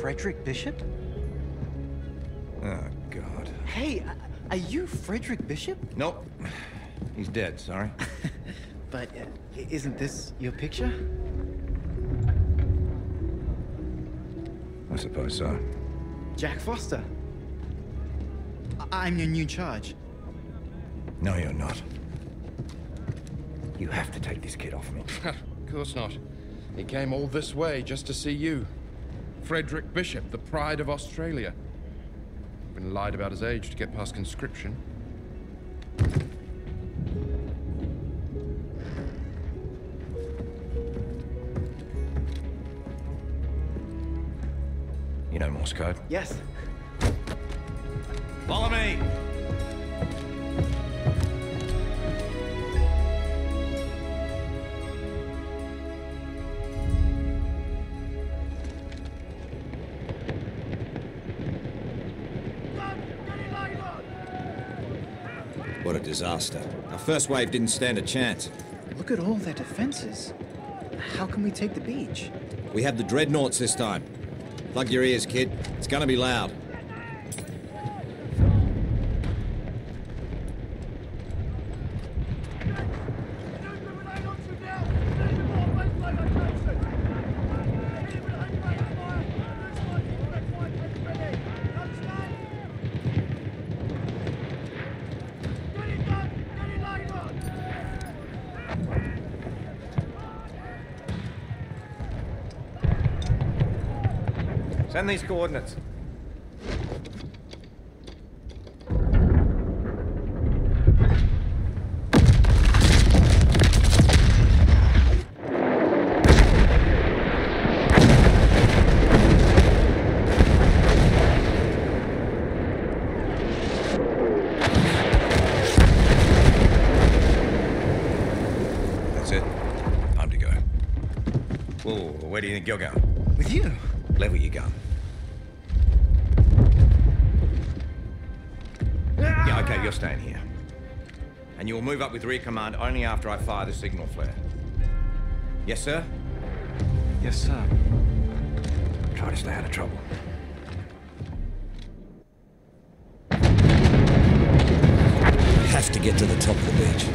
Frederick Bishop? Oh, God. Hey, are you Frederick Bishop? Nope. He's dead, sorry. But uh, isn't this your picture? I suppose so. Jack Foster. I- I'm your new charge. No, you're not. You have to take this kid off me. of course not. He came all this way just to see you. Frederick Bishop, the pride of Australia. Been lied about his age to get past conscription. You know Morse code? Yes. Follow me! A disaster. Our first wave didn't stand a chance. Look at all their defenses. How can we take the beach? We have the dreadnoughts this time. Plug your ears, kid. It's gonna be loud. Send these coordinates. That's it. Time to go. Whoa, where do you think you're going? With you? Level your gun. Yeah, okay, you're staying here. And you will move up with rear command only after I fire the signal flare. Yes, sir? Yes, sir. Try to stay out of trouble. Have to get to the top of the beach.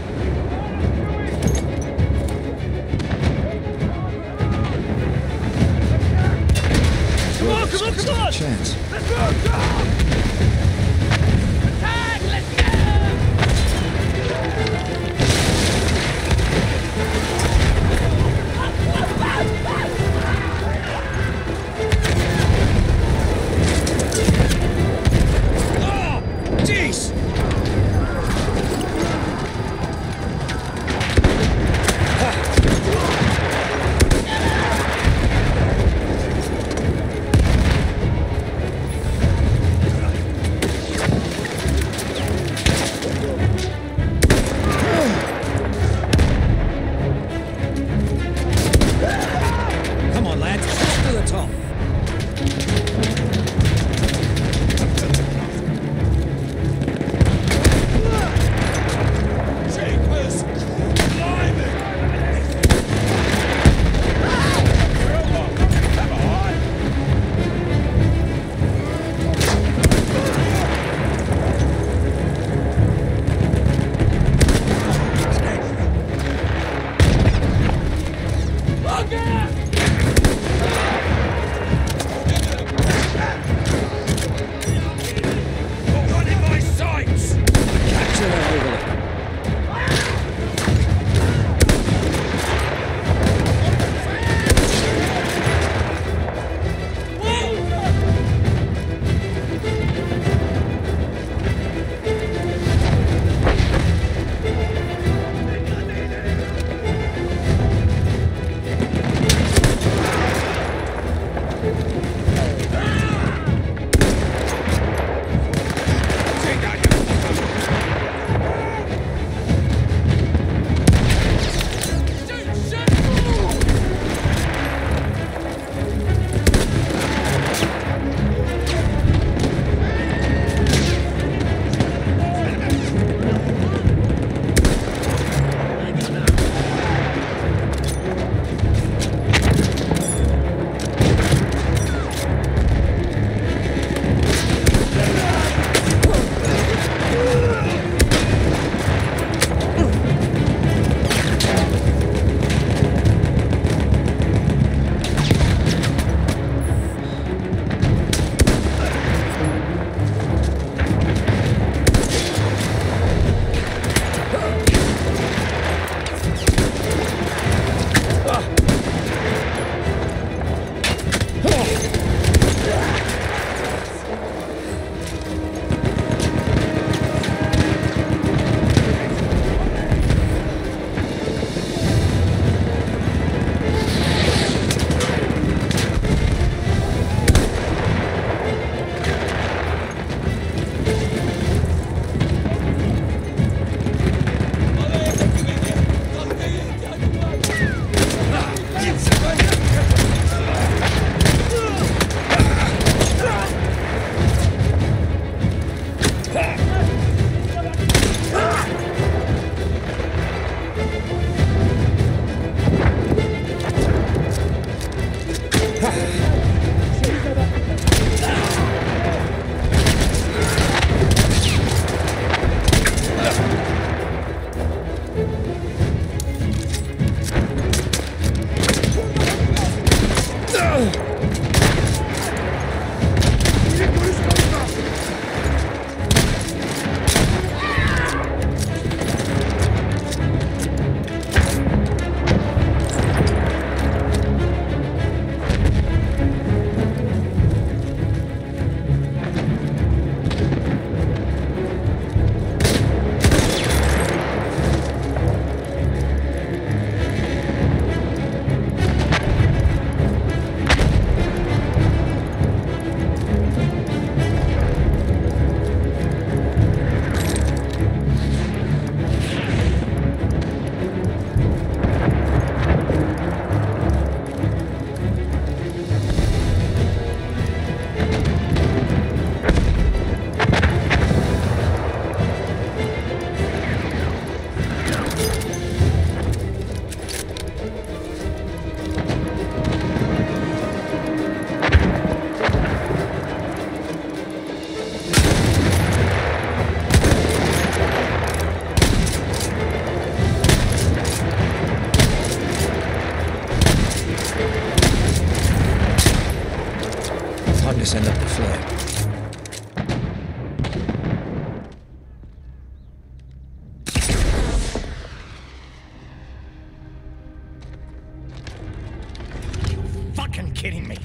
Fucking kidding me.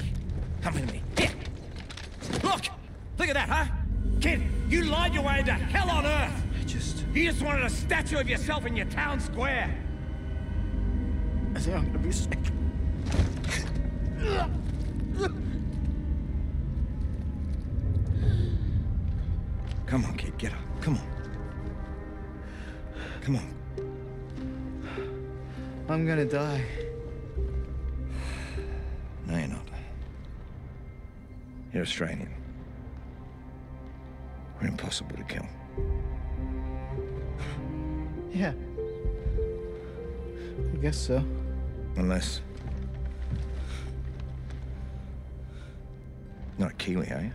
Come with me. Here. Look! Look at that, huh? Kid, you lied your way into hell on earth! I just. You just wanted a statue of yourself in your town square! I think I'm gonna be sick. Come on, kid, get up. Come on. Come on. I'm gonna die. You're Australian. We're impossible to kill. Yeah. I guess so. Unless. Not a Kiwi, are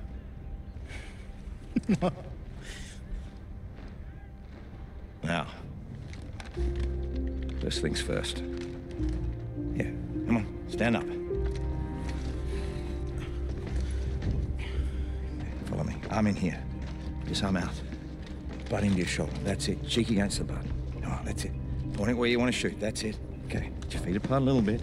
you? Now. First things first. Yeah, come on, stand up. I'm in here. Just arm out. Butt into your shoulder. That's it. Cheek against the butt. Come on, that's it. Point it where you want to shoot. That's it. Okay. Your feet apart a little bit.